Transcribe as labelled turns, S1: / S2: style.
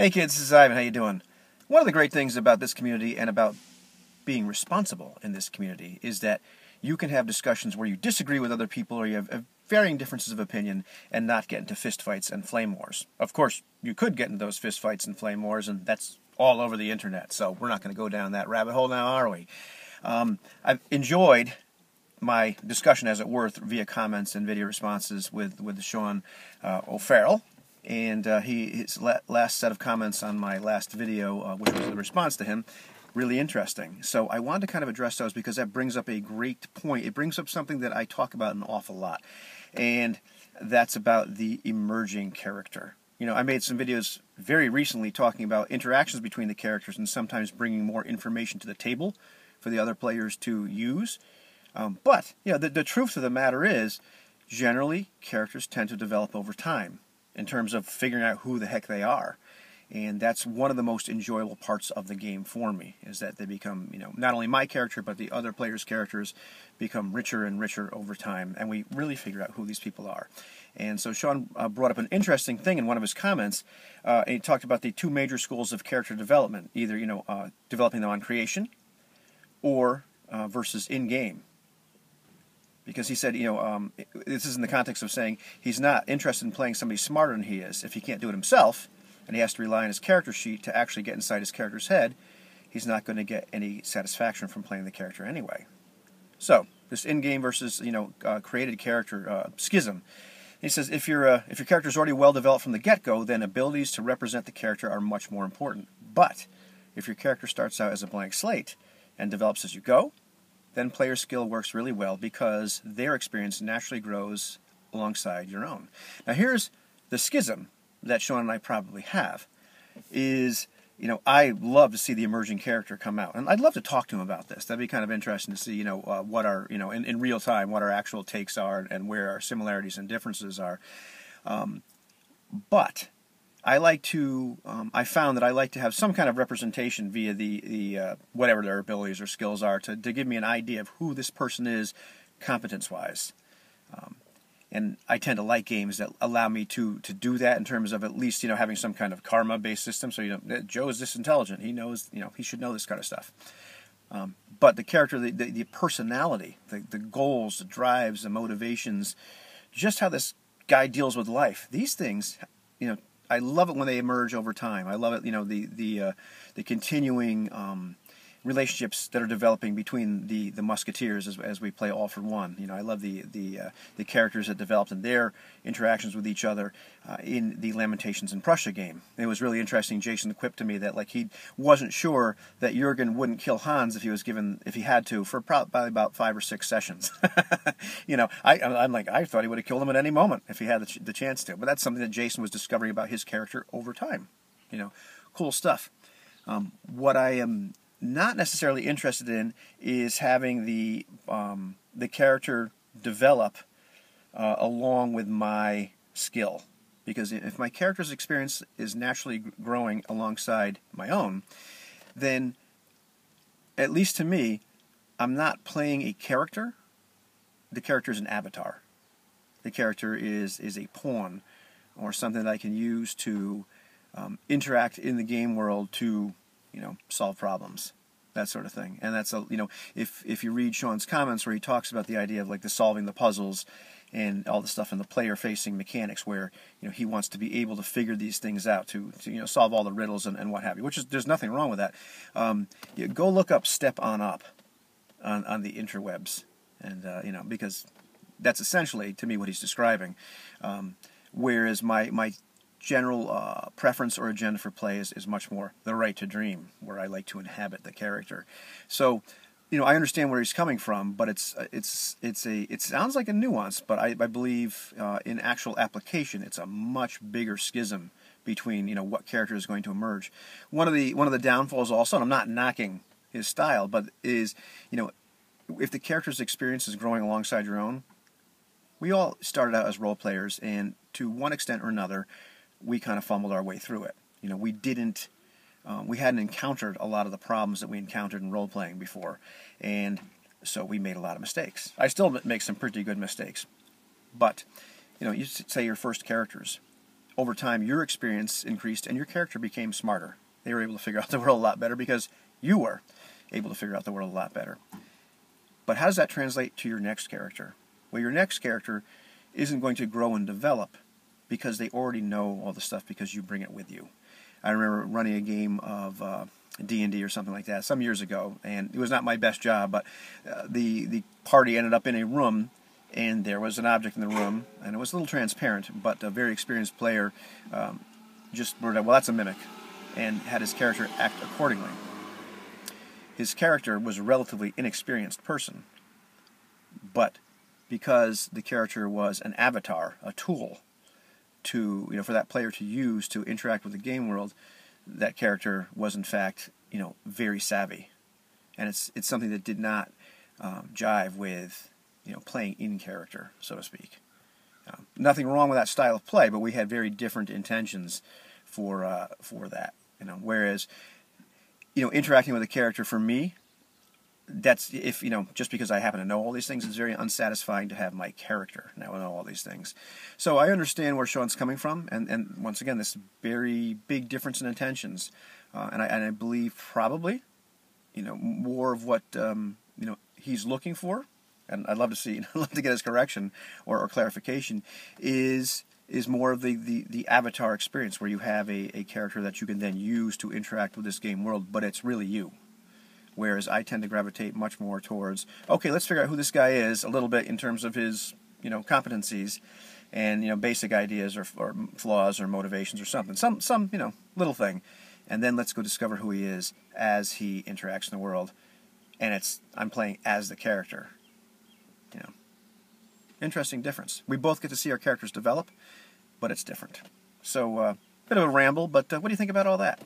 S1: Hey kids, this is Ivan. How you doing? One of the great things about this community and about being responsible in this community is that you can have discussions where you disagree with other people or you have varying differences of opinion and not get into fistfights and flame wars. Of course, you could get into those fistfights and flame wars, and that's all over the internet. So we're not going to go down that rabbit hole now, are we? Um, I've enjoyed my discussion, as it were, via comments and video responses with with Sean uh, O'Farrell, and uh, he his la- last set of comments on my last video, uh, which was the response to him, really interesting. So I wanted to kind of address those because that brings up a great point. It brings up something that I talk about an awful lot, and that's about the emerging character. You know, I made some videos very recently talking about interactions between the characters and sometimes bringing more information to the table for the other players to use. Um, but, you know, the, the truth of the matter is, generally, characters tend to develop over time in terms of figuring out who the heck they are. And that's one of the most enjoyable parts of the game for me, is that they become, you know, not only my character, but the other players' characters become richer and richer over time, and we really figure out who these people are. And so Sean uh, brought up an interesting thing in one of his comments. Uh, he talked about the two major schools of character development, either, you know, uh, developing them on creation or uh, versus in-game because he said, you know, um, this is in the context of saying he's not interested in playing somebody smarter than he is. If he can't do it himself, and he has to rely on his character sheet to actually get inside his character's head, he's not going to get any satisfaction from playing the character anyway. So this in-game versus you know uh, created character uh, schism. He says if your uh, if your character is already well developed from the get-go, then abilities to represent the character are much more important. But if your character starts out as a blank slate and develops as you go, then player skill works really well because their experience naturally grows alongside your own. Now here's the schism that Sean and I probably have is you know I love to see the emerging character come out, and I'd love to talk to him about this. That'd be kind of interesting to see you know uh, what our you know in, in real time what our actual takes are and where our similarities and differences are. Um, but I like to. Um, I found that I like to have some kind of representation via the the uh, whatever their abilities or skills are to to give me an idea of who this person is, competence wise. Um, and I tend to like games that allow me to to do that in terms of at least you know having some kind of karma based system. So you know Joe is this intelligent. He knows you know he should know this kind of stuff. Um, but the character, the, the, the personality, the, the goals, the drives, the motivations, just how this guy deals with life. These things, you know, I love it when they emerge over time. I love it, you know, the the uh, the continuing um, relationships that are developing between the, the musketeers as, as we play all for one. You know, I love the the uh, the characters that developed and their interactions with each other uh, in the Lamentations in Prussia game. It was really interesting. Jason quipped to me that like he wasn't sure that Jurgen wouldn't kill Hans if he was given if he had to for probably about five or six sessions. you know, I I'm like I thought he would have killed him at any moment if he had the, ch- the chance to. But that's something that Jason was discovering about his character over time. You know, cool stuff. Um, what I am not necessarily interested in is having the um, the character develop uh, along with my skill. Because if my character's experience is naturally growing alongside my own then at least to me i'm not playing a character. The character is an avatar. The character is is a pawn or something that i can use to um, interact in the game world to you know, solve problems, that sort of thing. And that's a, you know, if if you read Sean's comments where he talks about the idea of like the solving the puzzles and all the stuff in the player facing mechanics where you know he wants to be able to figure these things out to, to you know solve all the riddles and, and what have you which is there's nothing wrong with that. Um, you go look up step on up on, on the interwebs. And uh, you know because that's essentially to me what he's describing. Um, whereas my my general uh, preference or agenda for play is, is much more the right to dream, where I like to inhabit the character. So, you know, I understand where he's coming from, but it's uh, it's it's a it sounds like a nuance, but I, I believe uh, in actual application, it's a much bigger schism between you know what character is going to emerge. One of the one of the downfalls also, and I'm not knocking his style, but is you know if the character's experience is growing alongside your own, we all started out as role players, and to one extent or another, we kind of fumbled our way through it. You know, we didn't, um, we hadn't encountered a lot of the problems that we encountered in role playing before, and so we made a lot of mistakes. I still make some pretty good mistakes, but you know, you say your first characters, over time, your experience increased and your character became smarter. They were able to figure out the world a lot better because you were able to figure out the world a lot better. But how does that translate to your next character? Well, your next character isn't going to grow and develop because they already know all the stuff because you bring it with you. I remember running a game of uh, D&D or something like that some years ago, and it was not my best job, but uh, the the party ended up in a room, and there was an object in the room, and it was a little transparent, but a very experienced player um, just blurted out, "Well, that's a mimic," and had his character act accordingly. His character was a relatively inexperienced person, but because the character was an avatar, a tool to you know for that player to use to interact with the game world, that character was in fact you know very savvy, and it's it's something that did not um, jive with you know playing in character, so to speak. Um, nothing wrong with that style of play, but we had very different intentions for uh, for that. You know, whereas you know interacting with a character for me that's if you know just because I happen to know all these things, it's very unsatisfying to have my character now know all these things. So I understand where Sean's coming from, and and once again, this very big difference in intentions, uh, and I and I believe probably, you know, more of what um, you know he's looking for, and I'd love to see, I'd love to get his correction or, or clarification, is is more of the, the, the avatar experience where you have a, a character that you can then use to interact with this game world, but it's really you whereas I tend to gravitate much more towards okay, let's figure out who this guy is a little bit in terms of his you know competencies and you know basic ideas or, or flaws or motivations or something, some some you know little thing, and then let's go discover who he is as he interacts in the world, and it's I'm playing as the character, you know. Interesting difference. We both get to see our characters develop, but it's different. So, uh, bit of a ramble, but uh, what do you think about all that?